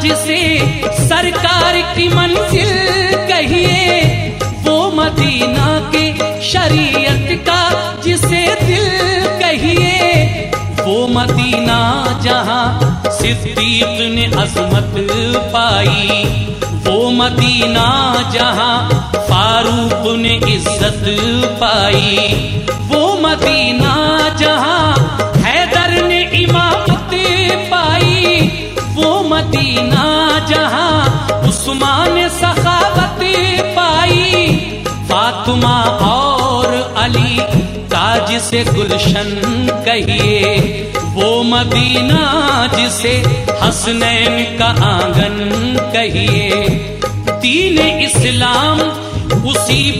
जिसे सरकार की मंजिल कहिए, वो मदीना के शरीयत का जिसे दिल कहिए, वो मदीना जहाँ सिद्दीक ने अजमत पाई, वो मदीना जहाँ फारूक ने इज़्ज़त पाई, वो मदीना मदीना जहाँ उस्मान सखावत पाई, फातिमा और अली ताज से गुलशन कहिए, वो मदीना जिसे हसनैन का आँगन कहिए। दीन इस्लाम उसी